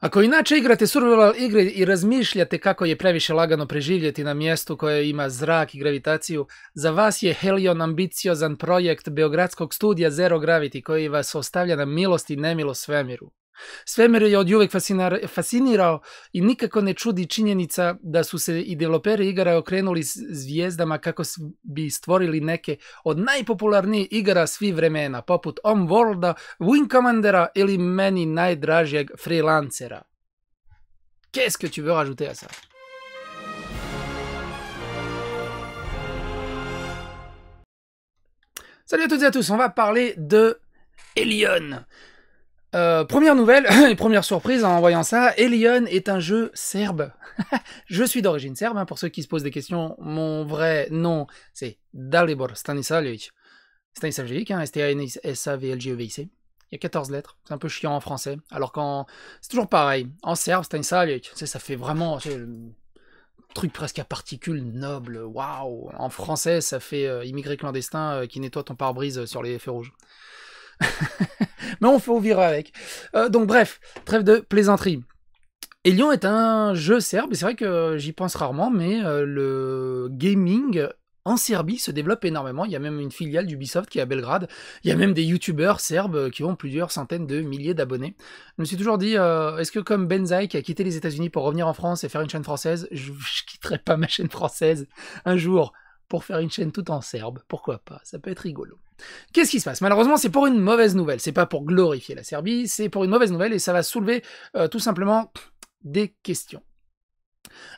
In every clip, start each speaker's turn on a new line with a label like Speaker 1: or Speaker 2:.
Speaker 1: Ako inače igrate survival igre i razmišljate kako je previše lagano preživjeti na mjestu koje ima zrak i gravitaciju, za vas je Helion ambiciozan projekt Beogradskog studija Zero Gravity koji vas ostavlja na milost i nemilost svemiru. Svemir je od uvijek fascinirao i nikako ne čudi činjenica da su se i developeri igara okrenuli zvijezdama kako bi stvorili neke od najpopularnijih igara svih vremena, poput On Worlda, Wing Commandera ili meni najdražijeg freelancera. Qu'est-ce que tu veux rajouter à ça Salut à toutes et à tous, on va parler de Elion. Euh, première nouvelle et première surprise en voyant ça, Elion est un jeu serbe. je suis d'origine serbe, hein, pour ceux qui se posent des questions. Mon vrai nom, c'est Dalibor Stanislavljevic. Stanislavljevic, hein, S-T-A-N-S-A-V-L-G-E-V-I-C. Il y a 14 lettres, c'est un peu chiant en français. Alors qu'en... C'est toujours pareil. En serbe, Stanislavljevic, ça fait vraiment... Truc presque à particules nobles, waouh En français, ça fait euh, immigré clandestin euh, qui nettoie ton pare-brise sur les feux rouges. Mais on faut vivre avec. Euh, donc bref, trêve de plaisanterie. Elion est un jeu serbe, c'est vrai que j'y pense rarement, mais euh, le gaming en Serbie se développe énormément. Il y a même une filiale d'Ubisoft qui est à Belgrade. Il y a même des youtubeurs serbes qui ont plusieurs centaines de milliers d'abonnés. Je me suis toujours dit, euh, est-ce que comme Benzaï qui a quitté les États-Unis pour revenir en France et faire une chaîne française, je, je quitterai pas ma chaîne française un jour? Pour faire une chaîne tout en serbe Pourquoi pas Ça peut être rigolo. Qu'est-ce qui se passe? Malheureusement, c'est pour une mauvaise nouvelle. C'est pas pour glorifier la Serbie, c'est pour une mauvaise nouvelle et ça va soulever euh, tout simplement des questions.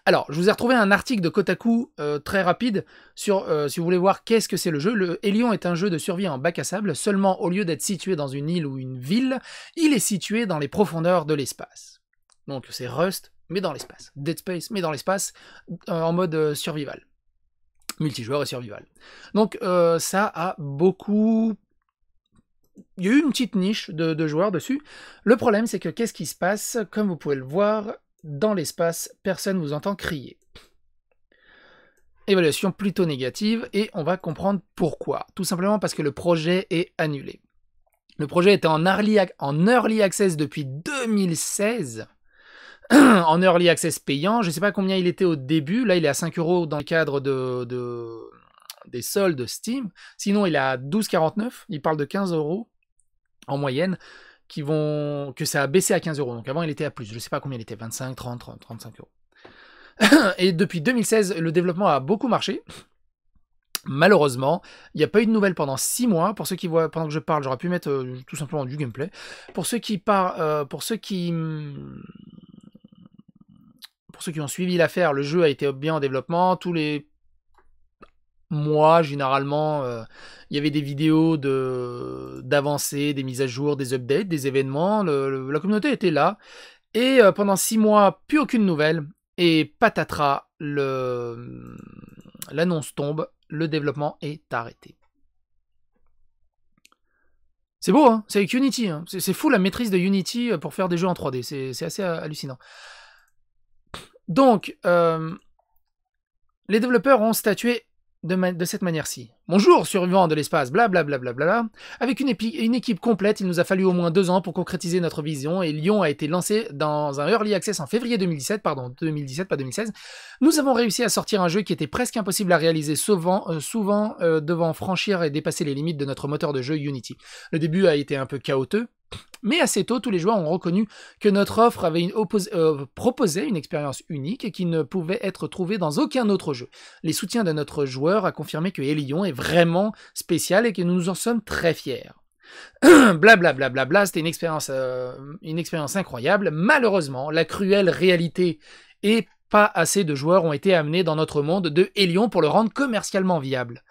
Speaker 1: Alors, je vous ai retrouvé un article de Kotaku euh, très rapide sur, euh, si vous voulez voir qu'est-ce que c'est le jeu. Le Hélion est un jeu de survie en bac à sable, seulement au lieu d'être situé dans une île ou une ville, il est situé dans les profondeurs de l'espace. Donc c'est Rust, mais dans l'espace. Dead Space, mais dans l'espace, en mode survival multijoueur et survival. Donc euh, ça a beaucoup... Il y a eu une petite niche de, joueurs dessus. Le problème c'est que qu'est-ce qui se passe? Comme vous pouvez le voir, dans l'espace, personne ne vous entend crier. Évaluation plutôt négative et on va comprendre pourquoi. Tout simplement parce que le projet est annulé. Le projet était en early, en early access depuis 2016 en early access payant. Je ne sais pas combien il était au début. Là, il est à 5 euros dans le cadre de, des soldes Steam. Sinon, il est à 12,49. Il parle de 15 euros en moyenne. Qui vont, que ça a baissé à 15 euros. Donc avant, il était à plus. Je ne sais pas combien il était 25, 30, 30 35 euros. Et depuis 2016, le développement a beaucoup marché. Malheureusement, il n'y a pas eu de nouvelles pendant 6 mois. Pour ceux qui voient, pendant que je parle, j'aurais pu mettre euh, tout simplement du gameplay. Pour ceux qui euh, pour ceux qui pour ceux qui ont suivi l'affaire, le jeu a été bien en développement. Tous les mois, généralement, euh, il y avait des vidéos d'avancées, des mises à jour, des updates, des événements. la communauté était là. Et euh, pendant six mois, plus aucune nouvelle. Et patatras, l'annonce tombe, le développement est arrêté. C'est beau, hein c'est avec Unity. Hein c'est fou la maîtrise de Unity pour faire des jeux en 3D. C'est assez hallucinant. Donc, euh, les développeurs ont statué de, cette manière-ci. Bonjour, survivants de l'espace, blablabla. Bla, bla, bla, Avec une, équipe complète, il nous a fallu au moins deux ans pour concrétiser notre vision et Lyon a été lancé dans un early access en février 2017, pardon, 2017, pas 2016. Nous avons réussi à sortir un jeu qui était presque impossible à réaliser, souvent, euh, euh, devant franchir et dépasser les limites de notre moteur de jeu Unity. Le début a été un peu chaotique, mais assez tôt, tous les joueurs ont reconnu que notre offre avait euh, proposait une expérience unique et qui ne pouvait être trouvée dans aucun autre jeu. Les soutiens de notre joueur a confirmé que Elion est vraiment spécial et que nous en sommes très fiers. Blablabla, bla, bla, bla, c'était une expérience, euh, une expérience incroyable. Malheureusement, la cruelle réalité et pas assez de joueurs ont été amenés dans notre monde de Elion pour le rendre commercialement viable.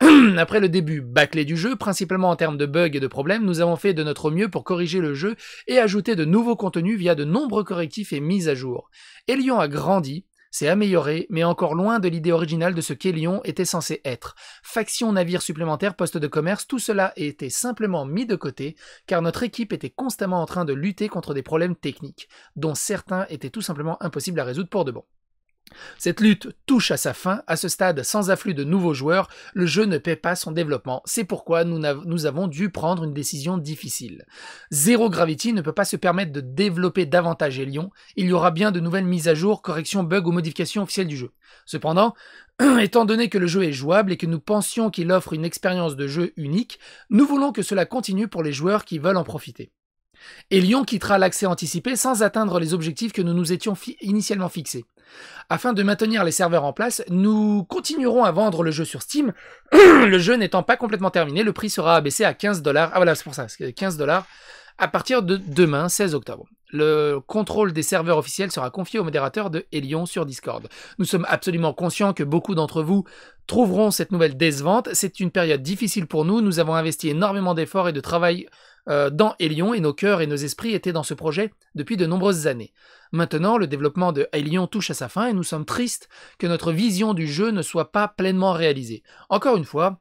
Speaker 1: Après le début bâclé du jeu, principalement en termes de bugs et de problèmes, nous avons fait de notre mieux pour corriger le jeu et ajouter de nouveaux contenus via de nombreux correctifs et mises à jour. Elion a grandi, s'est amélioré, mais encore loin de l'idée originale de ce qu'Elion était censé être. Faction, navire supplémentaire, poste de commerce, tout cela était simplement mis de côté, car notre équipe était constamment en train de lutter contre des problèmes techniques, dont certains étaient tout simplement impossibles à résoudre pour de bon. Cette lutte touche à sa fin. À ce stade, sans afflux de nouveaux joueurs, le jeu ne paie pas son développement. C'est pourquoi nous, avons dû prendre une décision difficile. Zero Gravity ne peut pas se permettre de développer davantage Elion. Il y aura bien de nouvelles mises à jour, corrections, bugs ou modifications officielles du jeu. Cependant, étant donné que le jeu est jouable et que nous pensions qu'il offre une expérience de jeu unique, nous voulons que cela continue pour les joueurs qui veulent en profiter. Et Lyon quittera l'accès anticipé sans atteindre les objectifs que nous nous étions initialement fixés. Afin de maintenir les serveurs en place, nous continuerons à vendre le jeu sur Steam. le jeu n'étant pas complètement terminé, le prix sera abaissé à 15 dollars. Ah voilà, c'est pour ça, 15 dollars à partir de demain, 16 octobre. Le contrôle des serveurs officiels sera confié au modérateur de Elion sur Discord. Nous sommes absolument conscients que beaucoup d'entre vous trouveront cette nouvelle décevante. C'est une période difficile pour nous. Nous avons investi énormément d'efforts et de travail euh, dans Elion et nos cœurs et nos esprits étaient dans ce projet depuis de nombreuses années. Maintenant, le développement de Elion touche à sa fin et nous sommes tristes que notre vision du jeu ne soit pas pleinement réalisée. Encore une fois,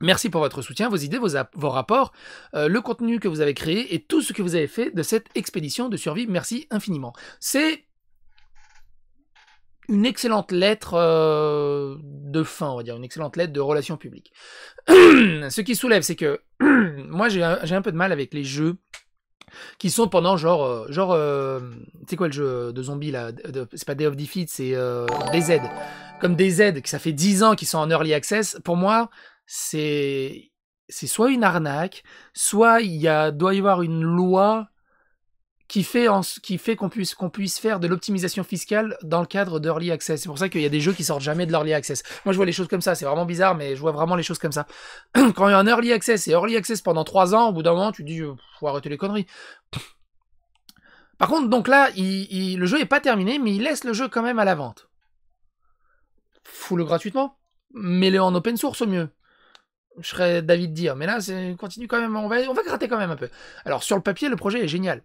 Speaker 1: Merci pour votre soutien, vos idées, vos, rapports, euh, le contenu que vous avez créé et tout ce que vous avez fait de cette expédition de survie. Merci infiniment. C'est une excellente lettre euh, de fin, on va dire, une excellente lettre de relations publiques. ce qui soulève, c'est que moi j'ai un, peu de mal avec les jeux qui sont pendant genre euh, genre euh, c'est quoi le jeu de zombies là c'est pas Day of Defeat c'est DZ comme DZ que ça fait 10 ans qu'ils sont en early access pour moi c'est c'est soit une arnaque soit il y a doit y avoir une loi qui fait, qu'on puisse, qu'on puisse faire de l'optimisation fiscale dans le cadre d'Early Access. C'est pour ça qu'il y a des jeux qui sortent jamais de l'Early Access. Moi, je vois les choses comme ça. C'est vraiment bizarre, mais je vois vraiment les choses comme ça. Quand il y a un Early Access et Early Access pendant 3 ans, au bout d'un moment, tu dis, faut arrêter les conneries. Par contre, donc là, le jeu est pas terminé, mais il laisse le jeu quand même à la vente. Fous-le gratuitement. Mets-le en open source au mieux je serais David dire, mais là, continue quand même, on va gratter quand même un peu. Alors, sur le papier, le projet est génial.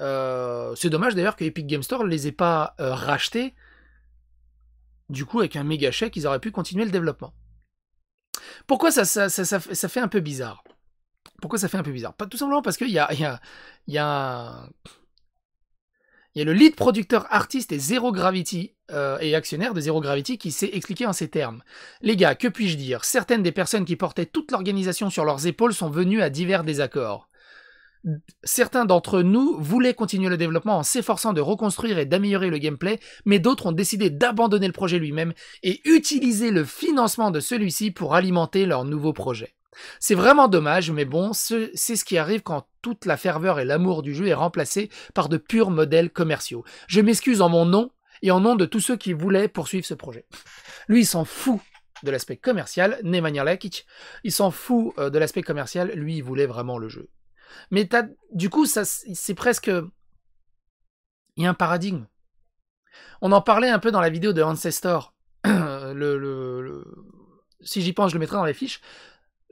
Speaker 1: Euh, c'est dommage d'ailleurs que Epic Game Store ne les ait pas euh, rachetés. Du coup, avec un méga chèque, ils auraient pu continuer le développement. Pourquoi ça, fait un peu bizarre? Pourquoi ça fait un peu bizarre? Pas tout simplement parce qu'il y a, y, a, y, a y a le lead producteur artiste et Zero Gravity euh, et actionnaire de Zero Gravity qui s'est expliqué en ces termes. Les gars, que puis-je dire? Certaines des personnes qui portaient toute l'organisation sur leurs épaules sont venues à divers désaccords. Certains d'entre nous voulaient continuer le développement en s'efforçant de reconstruire et d'améliorer le gameplay, mais d'autres ont décidé d'abandonner le projet lui-même et utiliser le financement de celui-ci pour alimenter leur nouveau projet. C'est vraiment dommage, mais bon, c'est ce qui arrive quand toute la ferveur et l'amour du jeu est remplacé par de purs modèles commerciaux. Je m'excuse en mon nom et en nom de tous ceux qui voulaient poursuivre ce projet. Lui, il s'en fout de l'aspect commercial, Nemanja Lekic, il s'en fout euh, de l'aspect commercial, lui, il voulait vraiment le jeu. Mais du coup, ça, c'est presque. Il y a un paradigme. On en parlait un peu dans la vidéo de Ancestor. Si j'y pense, je le mettrai dans les fiches.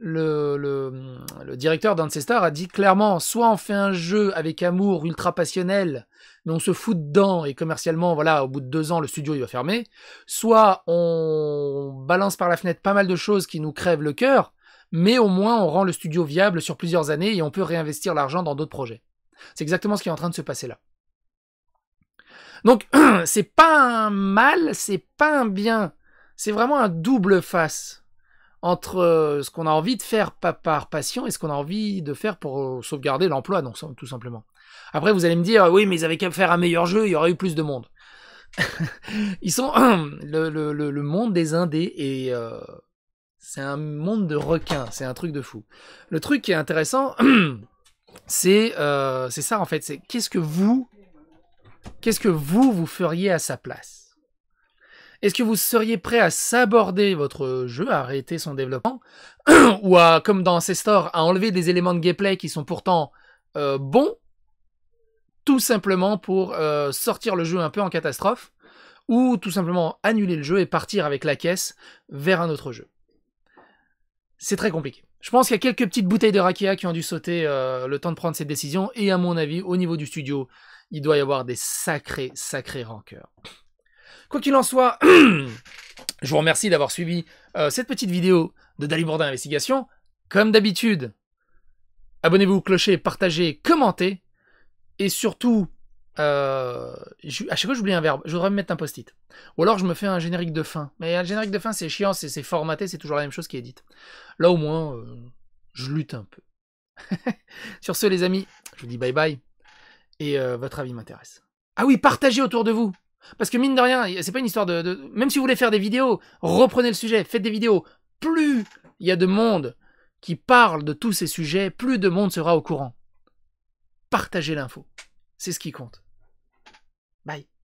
Speaker 1: Le, le, directeur d'Ancestor a dit clairement soit on fait un jeu avec amour ultra passionnel, mais on se fout dedans et commercialement, voilà, au bout de deux ans, le studio il va fermer. Soit on balance par la fenêtre pas mal de choses qui nous crèvent le cœur, mais au moins on rend le studio viable sur plusieurs années et on peut réinvestir l'argent dans d'autres projets. C'est exactement ce qui est en train de se passer là. Donc c'est pas un mal, c'est pas un bien, c'est vraiment un double face entre euh, ce qu'on a envie de faire par passion et ce qu'on a envie de faire pour euh, sauvegarder l'emploi, donc tout simplement. Après, vous allez me dire, oui, mais ils avaient qu'à faire un meilleur jeu, il y aurait eu plus de monde. ils sont le, monde des indés et euh, c'est un monde de requins, c'est un truc de fou. Le truc qui est intéressant, euh, c'est ça en fait, c'est qu'est-ce que vous, qu'est-ce que vous, vous feriez à sa place? Est-ce que vous seriez prêt à s'aborder votre jeu, à arrêter son développement, ou à, comme dans Ancestor, à enlever des éléments de gameplay qui sont pourtant euh, bons, tout simplement pour euh, sortir le jeu un peu en catastrophe, ou tout simplement annuler le jeu et partir avec la caisse vers un autre jeu? C'est très compliqué. Je pense qu'il y a quelques petites bouteilles de rakia qui ont dû sauter euh, le temps de prendre cette décision, et à mon avis, au niveau du studio, il doit y avoir des sacrés, sacrés rancœurs. Quoi qu'il en soit, je vous remercie d'avoir suivi euh, cette petite vidéo de Dalibor Investigation. Comme d'habitude, abonnez-vous, clocher, partagez, commentez, et surtout, euh, à chaque fois j'oublie un verbe, je voudrais me mettre un post-it. Ou alors je me fais un générique de fin. Mais un générique de fin c'est chiant, c'est formaté, c'est toujours la même chose qui est dite. Là au moins, euh, je lutte un peu. Sur ce les amis, je vous dis bye bye. Et euh, votre avis m'intéresse. Ah oui, partagez autour de vous. Parce que mine de rien, c'est pas une histoire de, Même si vous voulez faire des vidéos, reprenez le sujet, faites des vidéos. Plus il y a de monde qui parle de tous ces sujets, plus de monde sera au courant. Partagez l'info. C'est ce qui compte. Bye.